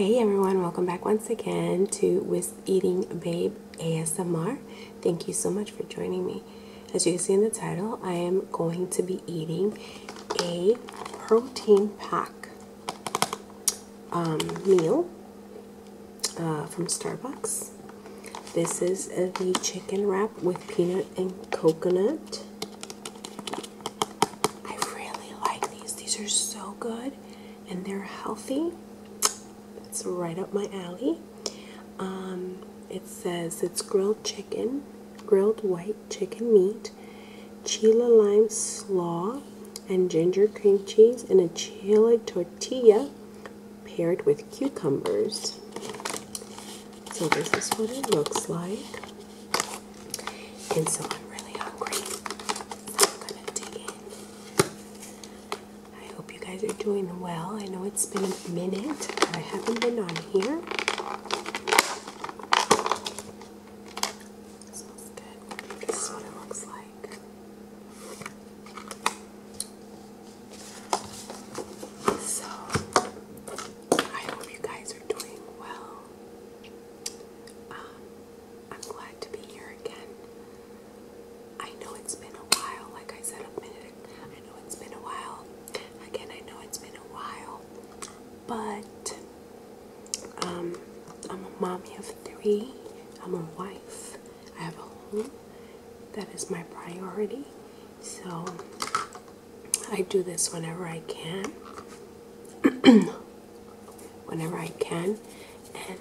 Hey everyone, welcome back once again to Whisp Eating Babe ASMR. Thank you so much for joining me. As you can see in the title, I am going to be eating a protein pack um, meal uh, from Starbucks. This is the chicken wrap with peanut and coconut. I really like these. These are so good and they're healthy. It's right up my alley. Um, it says it's grilled chicken, grilled white chicken meat, chila lime slaw, and ginger cream cheese in a chile tortilla paired with cucumbers. So this is what it looks like. And so I'm really hungry. So I'm gonna dig in. I hope you guys are doing well. I know it's been a minute. I haven't been on here. smells good. This is what it looks like. So, I hope you guys are doing well. Um, I'm glad to be here again. I know it's been a while, like I said a minute ago. I know it's been a while. Again, I know it's been a while. But, um, I'm a mommy of three. I'm a wife. I have a home. That is my priority. So, I do this whenever I can. whenever I can. And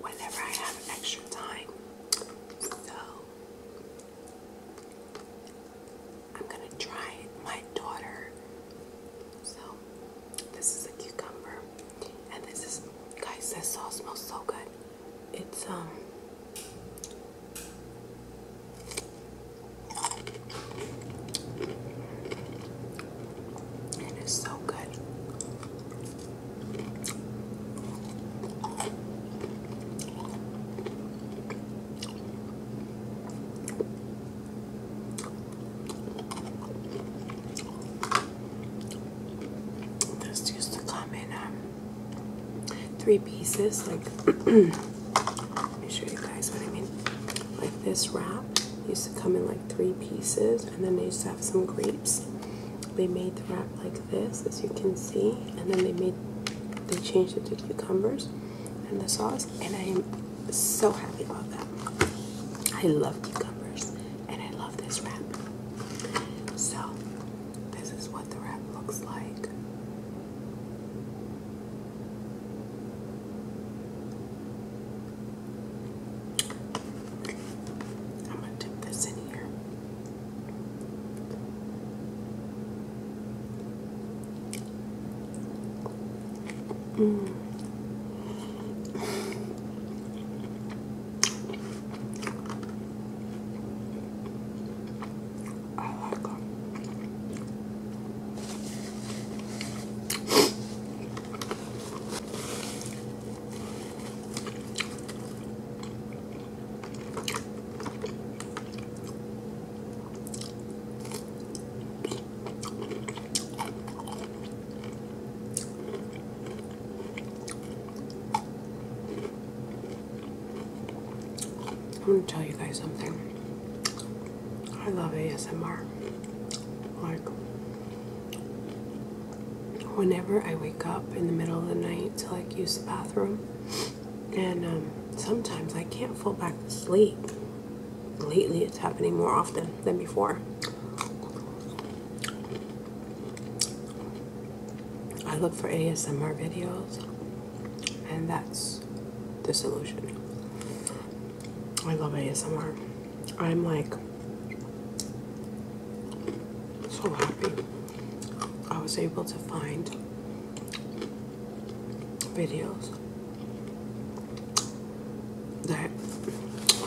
whenever I have extra time. So, I'm gonna try my daughter. So, this is a cucumber, and this is, guys, this sauce smells so good. It's um. It is so good. This used to come in um, pieces. Like, let me show you guys what I mean. Like this wrap used to come in like three pieces, and then they used to have some grapes. They made the wrap like this, as you can see, and then they made they changed it to cucumbers and the sauce, and I am so happy about that. I love cucumbers, and I love this wrap. So, this is what the wrap looks like. I'm gonna dip this in here. I like them. I'm gonna tell you guys something. I love ASMR. Like, whenever I wake up in the middle of the night to like use the bathroom, and um, sometimes I can't fall back to sleep. Lately, it's happening more often than before. I look for ASMR videos, and that's the solution. I love ASMR. I'm like happy I was able to find videos that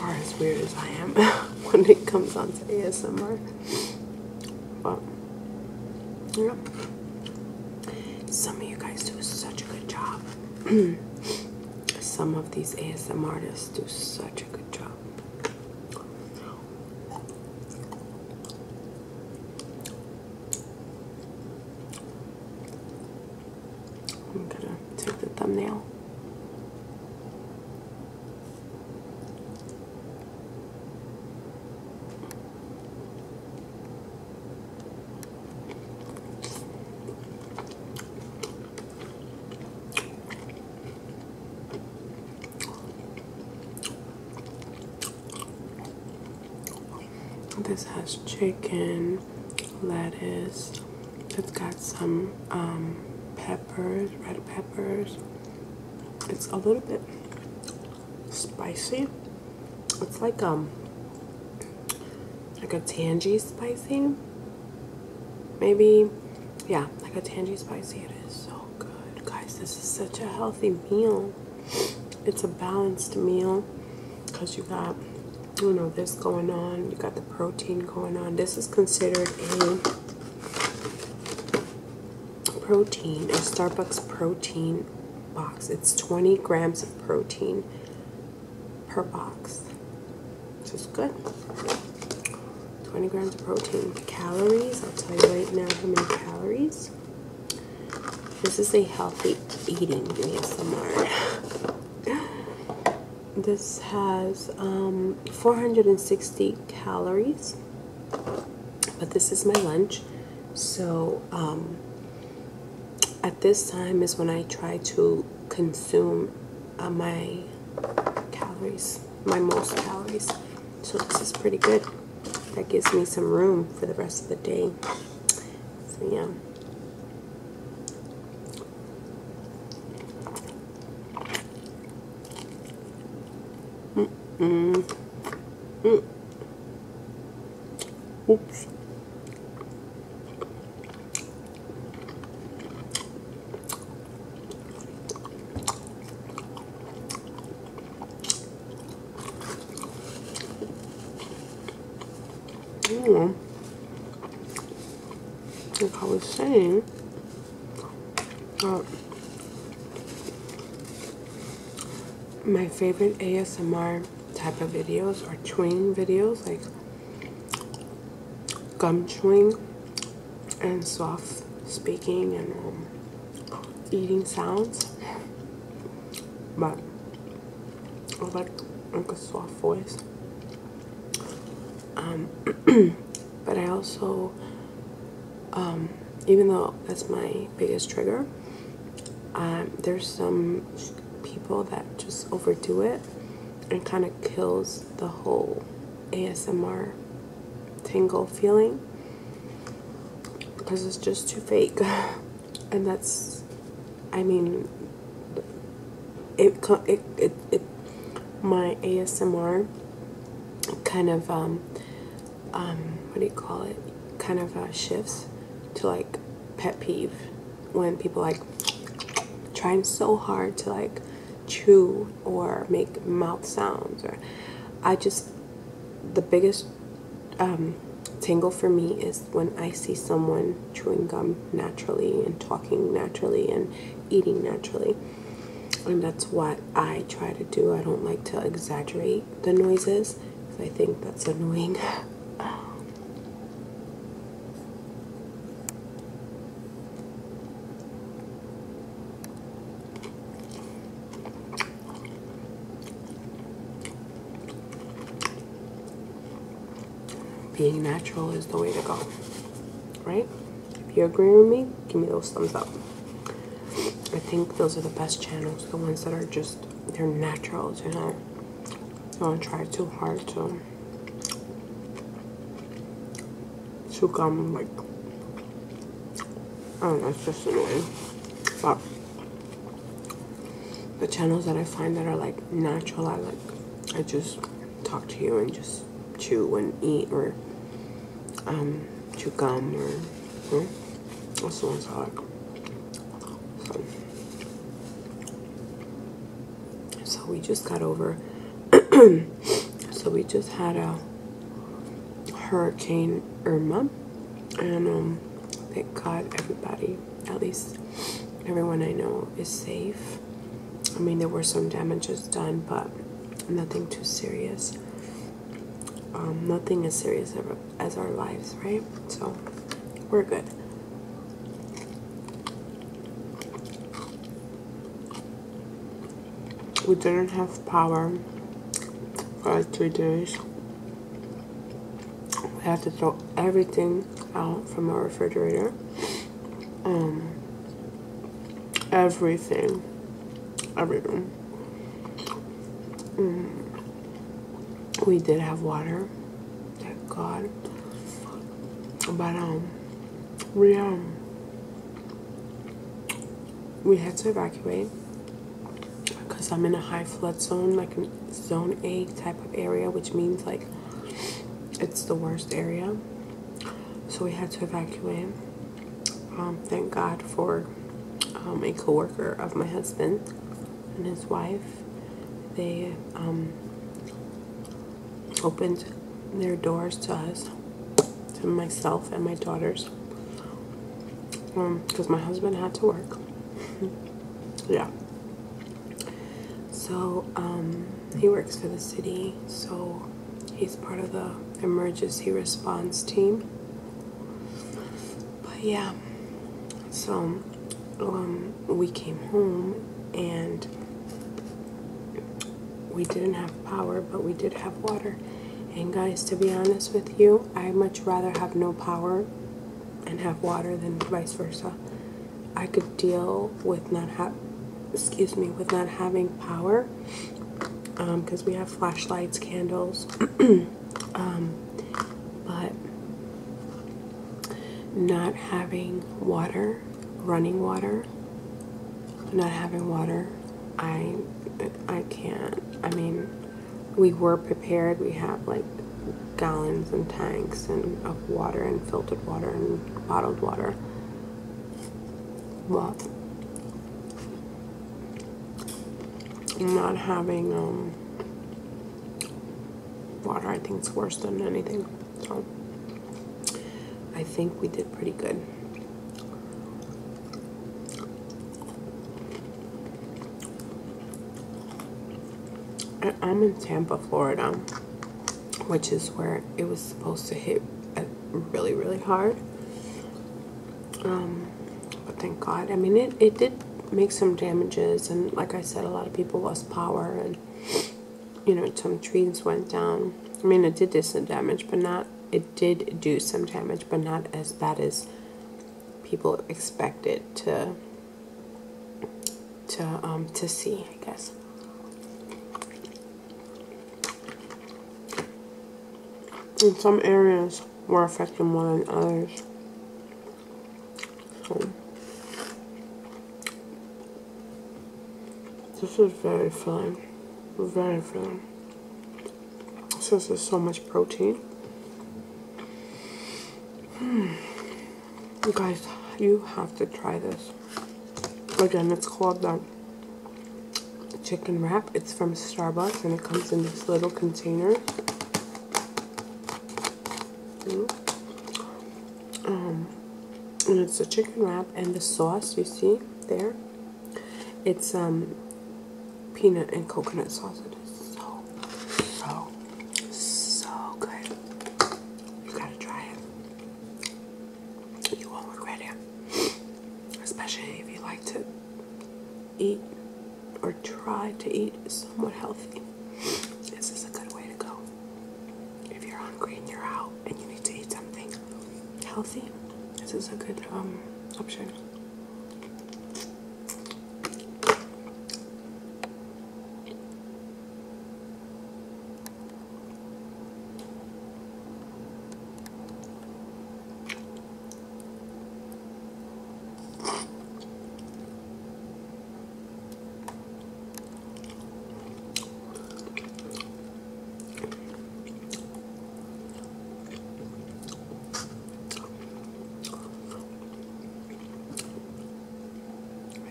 are as weird as I am when it comes on to ASMR. But yeah. Some of you guys do such a good job. Some of these ASMR artists do such a good job. I'm gonna take the thumbnail thumbnail. This has chicken, lettuce. It's got some um, peppers, red peppers. It's a little bit spicy. It's like um like a tangy spicy. Maybe yeah, like a tangy spicy. It is so good, guys. This is such a healthy meal. It's a balanced meal because you got you know this going on. You got the protein going on. This is considered a protein, a Starbucks protein box. It's 20 grams of protein per box. Which is good. 20 grams of protein. Calories, I'll tell you right now how many calories. This is a healthy eating ASMR. This has um, 460 calories, but this is my lunch. So um, at this time is when I try to consume uh, my calories, my most calories. So this is pretty good. That gives me some room for the rest of the day. So yeah. Mm. Mm. Oops. Mm. Like I was saying, uh, my favorite ASMR type of videos are chewing videos, like gum chewing and soft speaking and um, eating sounds. But I like like a soft voice. Um, but I also, um, even though that's my biggest trigger, um, there's some people that just overdo it and kind of kills the whole ASMR tingle feeling because it's just too fake. and that's, I mean, it, it, it, it my ASMR kind of, um, um, what do you call it? Kind of uh, shifts to like pet peeve when people like trying so hard to like chew or make mouth sounds or I just the biggest um, tingle for me is when I see someone chewing gum naturally and talking naturally and eating naturally. And that's what I try to do. I don't like to exaggerate the noises because I think that's annoying being natural is the way to go. Right? If you agree with me, give me those thumbs up. I think those are the best channels, the ones that are just, they're natural, you know. Don't try too hard to, to come, like, I don't know, it's just annoying. But the channels that I find that are like natural, I like, I just talk to you and just chew and eat or um, chew gum or you know, I. So, so we just got over. so we just had a Hurricane Irma, and um, thank God everybody, at least everyone I know, is safe. I mean, there were some damages done, but nothing too serious um, nothing as serious as our lives, right? So we're good. we didn't have power for three days. We had to throw everything out from our refrigerator. Um, everything. Everything. Mm. We did have water. Thank God. But, um, we, um, we had to evacuate because I'm in a high flood zone, like zone A type of area, which means like it's the worst area. So we had to evacuate. Um, thank God for um, a coworker of my husband and his wife. They um, opened their doors to us, to myself and my daughters, because um, my husband had to work. yeah. So um, he works for the city, so he's part of the emergency response team. But yeah, so um, we came home and we didn't have power, but we did have water. And guys, to be honest with you, I much rather have no power and have water than vice versa. I could deal with not have, excuse me, with not having power because um, we have flashlights, candles, um, but not having water, running water, not having water, I I can't. I mean, we were prepared. We have like gallons and tanks and of water and filtered water and bottled water. But not having um, water, I think, is worse than anything. So I think we did pretty good. I'm in Tampa, Florida, which is where it was supposed to hit really, really hard. Um, but thank God. I mean, it, it did make some damages, and like I said, a lot of people lost power, and you know, some trees went down. I mean, it did do some damage, but not, it did do some damage, but not as bad as people expected to, to, um, to see, I guess. In some areas were affected more than others. So, this is very filling. Very filling. Since there's so much protein. Hmm. You guys, you have to try this. Again, it's called the chicken wrap. It's from Starbucks and it comes in this little container. Um, and it's a chicken wrap and the sauce you see there? It's um peanut and coconut sauce. It is so so so good. You gotta try it. You won't regret it. Especially if you like to eat or try to eat somewhat healthy this is a good way to go if you're hungry and you're out and you need to eat something healthy, this is a good um, option.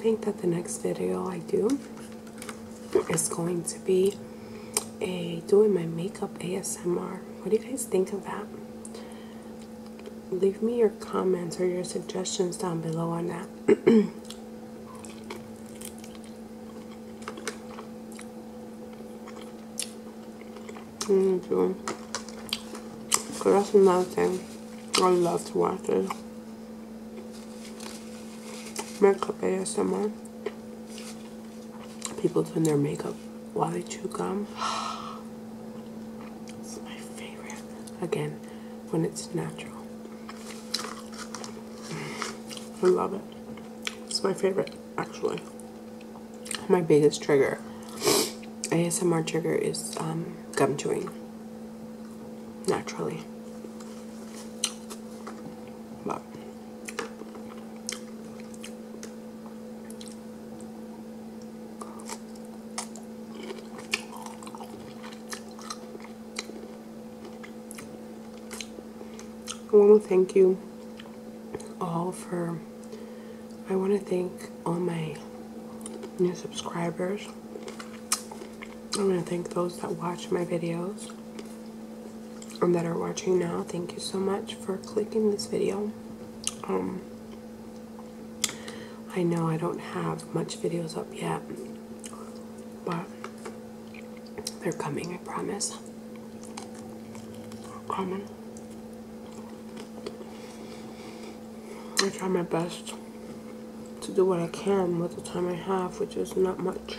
Think that the next video I do is going to be a doing my makeup ASMR. What do you guys think of that? Leave me your comments or your suggestions down below on that. mm Cause that's another thing I love to watch is makeup ASMR. people doing their makeup while they chew gum. It's my favorite. Again, when it's natural. I love it. It's my favorite, actually. My biggest trigger, ASMR trigger, is um, gum chewing. Naturally. Thank you all for. I want to thank all my new subscribers. I want to thank those that watch my videos and that are watching now. Thank you so much for clicking this video. Um, I know I don't have much videos up yet, but they're coming, I promise. Coming. I try my best to do what I can with the time I have, which is not much.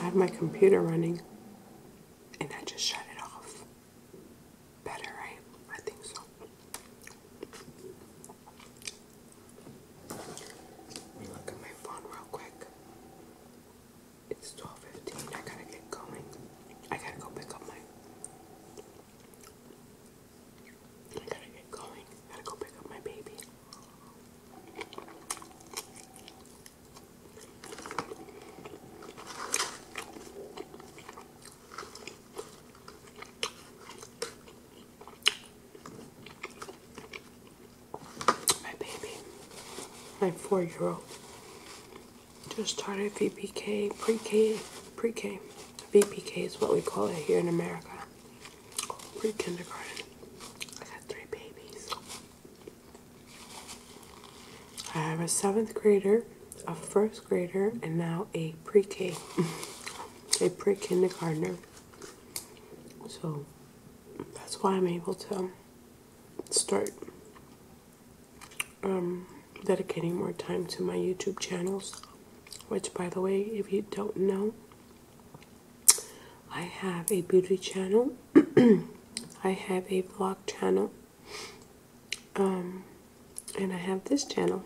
I have my computer running and I just shut it off. Better, right? I think so. Let me look at my phone real quick. It's 12.15. I gotta get going. I gotta go pick up my... I gotta get going. I gotta go pick up my baby. My baby, my four-year-old, just started VPK, pre-K, pre-K. VPK is what we call it here in America. Pre-kindergarten. I got three babies. I have a seventh grader, a first grader, and now a pre-K, a pre-kindergartner. So that's why I'm able to start um, dedicating more time to my YouTube channels. Which, by the way, if you don't know, I have a beauty channel. I have a vlog channel. Um, and I have this channel.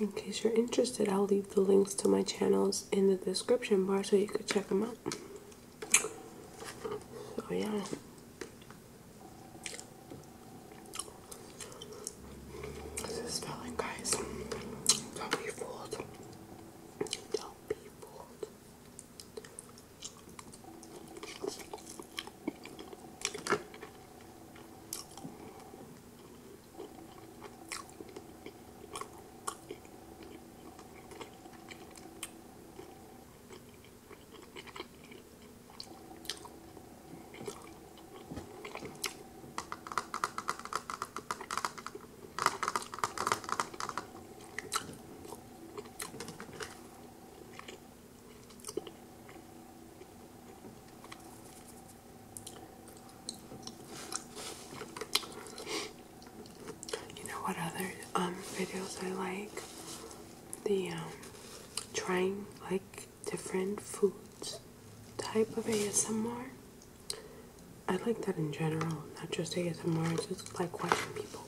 In case you're interested, I'll leave the links to my channels in the description bar so you could check them out. So, yeah. This is spelling, guys. Don't be fooled. Don't be fooled. You know what other um, videos I like? The um, trying like different foods type of ASMR. I like that in general, not just ASMR, just like watching people